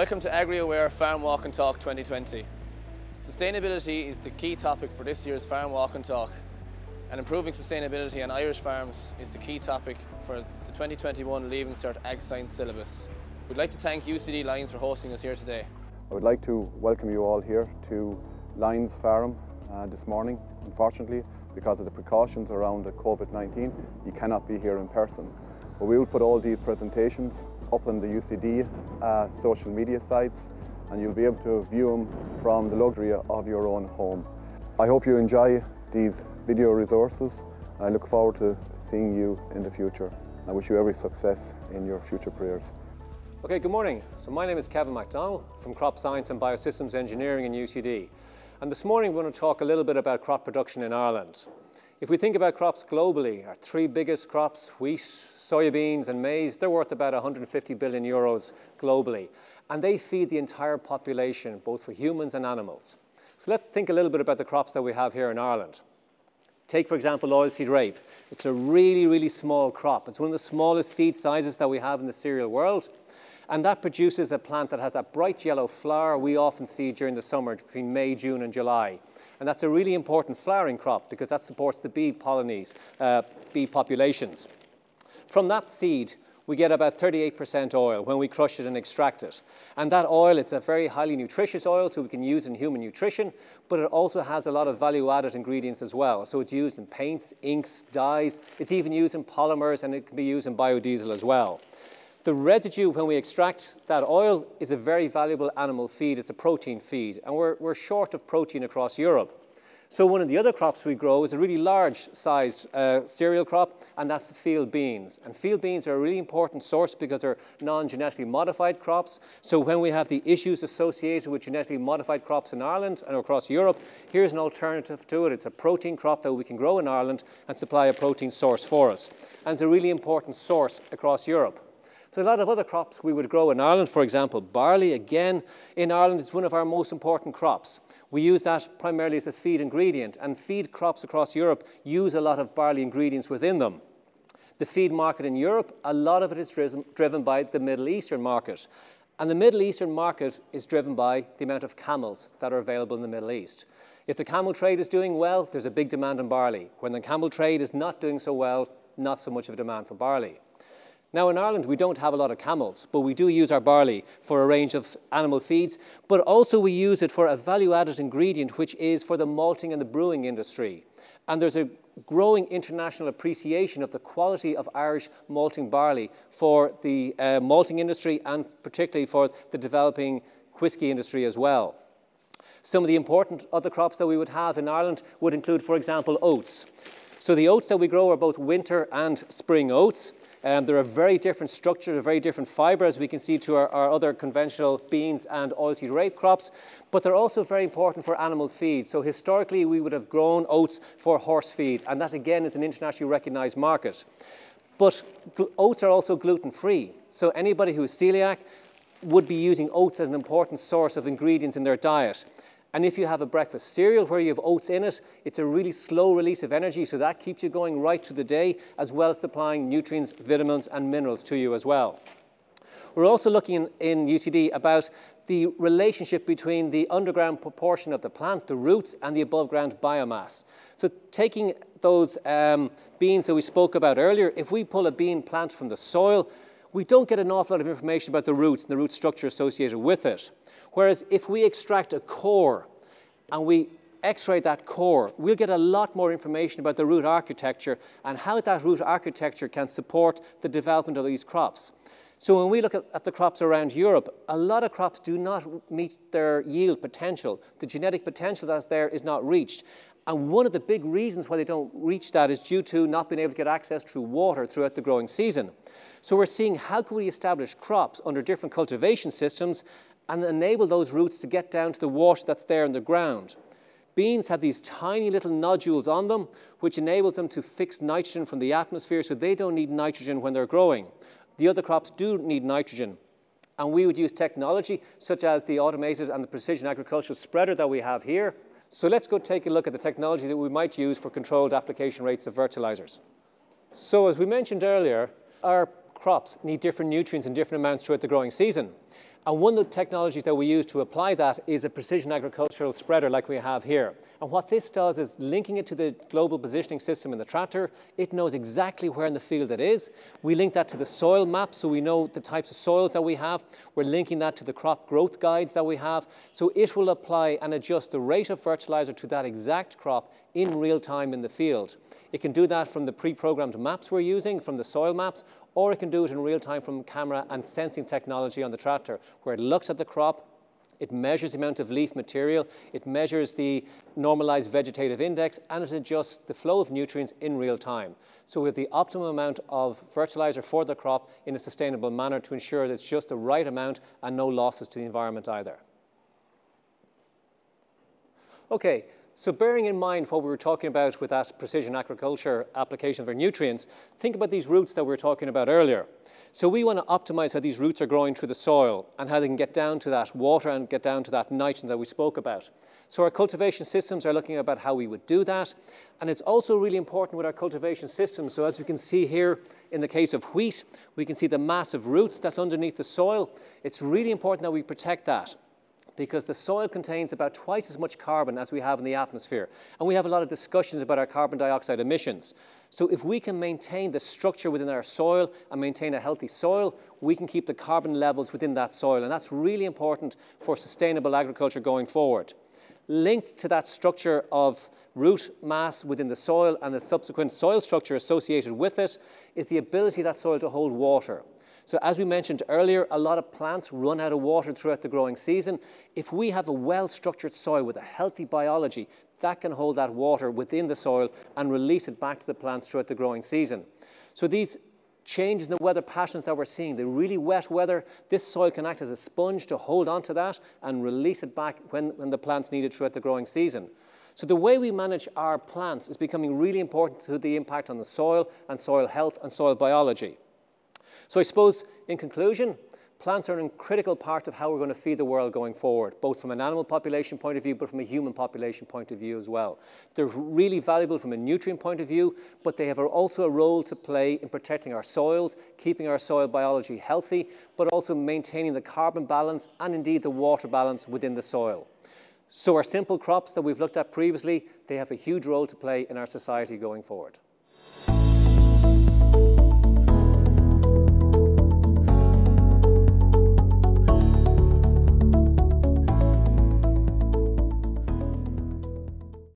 Welcome to AgriAware Farm Walk and Talk 2020. Sustainability is the key topic for this year's Farm Walk and Talk and improving sustainability on Irish farms is the key topic for the 2021 Leaving Cert Ag Science syllabus. We'd like to thank UCD Lyons for hosting us here today. I would like to welcome you all here to Lyons Farm uh, this morning. Unfortunately, because of the precautions around COVID-19, you cannot be here in person. But we will put all these presentations up on the UCD uh, social media sites and you'll be able to view them from the luxury of your own home. I hope you enjoy these video resources and I look forward to seeing you in the future. I wish you every success in your future careers. Okay, good morning. So my name is Kevin McDonnell from Crop Science and Biosystems Engineering in UCD. And this morning we're going to talk a little bit about crop production in Ireland. If we think about crops globally, our three biggest crops, wheat, soybeans and maize, they're worth about 150 billion euros globally. And they feed the entire population, both for humans and animals. So let's think a little bit about the crops that we have here in Ireland. Take, for example, oilseed rape. It's a really, really small crop. It's one of the smallest seed sizes that we have in the cereal world. And that produces a plant that has that bright yellow flower we often see during the summer between May, June and July. And that's a really important flowering crop because that supports the bee colonies, uh, bee populations. From that seed, we get about 38% oil when we crush it and extract it. And that oil, it's a very highly nutritious oil, so we can use in human nutrition, but it also has a lot of value-added ingredients as well. So it's used in paints, inks, dyes, it's even used in polymers, and it can be used in biodiesel as well. The residue, when we extract that oil, is a very valuable animal feed. It's a protein feed, and we're, we're short of protein across Europe. So one of the other crops we grow is a really large size uh, cereal crop, and that's field beans. And field beans are a really important source because they're non-genetically modified crops. So when we have the issues associated with genetically modified crops in Ireland and across Europe, here's an alternative to it. It's a protein crop that we can grow in Ireland and supply a protein source for us. And it's a really important source across Europe. So a lot of other crops we would grow in Ireland, for example, barley, again, in Ireland is one of our most important crops. We use that primarily as a feed ingredient, and feed crops across Europe use a lot of barley ingredients within them. The feed market in Europe, a lot of it is driven by the Middle Eastern market. And the Middle Eastern market is driven by the amount of camels that are available in the Middle East. If the camel trade is doing well, there's a big demand on barley. When the camel trade is not doing so well, not so much of a demand for barley. Now in Ireland we don't have a lot of camels, but we do use our barley for a range of animal feeds, but also we use it for a value-added ingredient which is for the malting and the brewing industry. And there's a growing international appreciation of the quality of Irish malting barley for the uh, malting industry and particularly for the developing whisky industry as well. Some of the important other crops that we would have in Ireland would include, for example, oats. So the oats that we grow are both winter and spring oats. Um, they're a very different structure, a very different fibre, as we can see to our, our other conventional beans and oilseed rape crops, but they're also very important for animal feed. So historically, we would have grown oats for horse feed, and that again is an internationally recognised market. But oats are also gluten-free, so anybody who is celiac would be using oats as an important source of ingredients in their diet. And if you have a breakfast cereal where you have oats in it, it's a really slow release of energy, so that keeps you going right through the day, as well as supplying nutrients, vitamins, and minerals to you as well. We're also looking in, in UCD about the relationship between the underground proportion of the plant, the roots, and the above ground biomass. So taking those um, beans that we spoke about earlier, if we pull a bean plant from the soil, we don't get an awful lot of information about the roots and the root structure associated with it. Whereas if we extract a core and we x-ray that core, we'll get a lot more information about the root architecture and how that root architecture can support the development of these crops. So when we look at, at, the crops around Europe, a lot of crops do not meet their yield potential. The genetic potential that's there is not reached. And one of the big reasons why they don't reach that is due to not being able to get access through water throughout the growing season. So we're seeing how can we establish crops under different cultivation systems and enable those roots to get down to the water that's there in the ground. Beans have these tiny little nodules on them, which enables them to fix nitrogen from the atmosphere, so they don't need nitrogen when they're growing. The other crops do need nitrogen. And we would use technology such as the automated and the precision agricultural spreader that we have here. So let's go take a look at the technology that we might use for controlled application rates of fertilizers. So as we mentioned earlier, our crops need different nutrients in different amounts throughout the growing season. And one of the technologies that we use to apply that is a precision agricultural spreader like we have here. And what this does is linking it to the global positioning system in the tractor. It knows exactly where in the field it is. We link that to the soil map so we know the types of soils that we have. We're linking that to the crop growth guides that we have. So it will apply and adjust the rate of fertilizer to that exact crop in real time in the field. It can do that from the pre-programmed maps we're using, from the soil maps, or it can do it in real time from camera and sensing technology on the tractor, where it looks at the crop, it measures the amount of leaf material, it measures the normalized vegetative index, and it adjusts the flow of nutrients in real time. So we have the optimum amount of fertilizer for the crop in a sustainable manner to ensure that it's just the right amount and no losses to the environment either. Okay, so bearing in mind what we were talking about with that precision agriculture application for nutrients, think about these roots that we were talking about earlier. So we want to optimize how these roots are growing through the soil and how they can get down to that water and get down to that nitrogen that we spoke about. So our cultivation systems are looking about how we would do that. And it's also really important with our cultivation systems. So as we can see here in the case of wheat, we can see the massive roots that's underneath the soil. It's really important that we protect that because the soil contains about twice as much carbon as we have in the atmosphere. And we have a lot of discussions about our carbon dioxide emissions. So if we can maintain the structure within our soil and maintain a healthy soil, we can keep the carbon levels within that soil. And that's really important for sustainable agriculture going forward. Linked to that structure of root mass within the soil and the subsequent soil structure associated with it is the ability of that soil to hold water. So as we mentioned earlier, a lot of plants run out of water throughout the growing season. If we have a well-structured soil with a healthy biology, that can hold that water within the soil and release it back to the plants throughout the growing season. So these changes in the weather patterns that we're seeing, the really wet weather, this soil can act as a sponge to hold onto that and release it back when, when the plants need it throughout the growing season. So the way we manage our plants is becoming really important to the impact on the soil and soil health and soil biology. So I suppose, in conclusion, plants are a critical part of how we're going to feed the world going forward, both from an animal population point of view, but from a human population point of view as well. They're really valuable from a nutrient point of view, but they have also a role to play in protecting our soils, keeping our soil biology healthy, but also maintaining the carbon balance and indeed the water balance within the soil. So our simple crops that we've looked at previously, they have a huge role to play in our society going forward.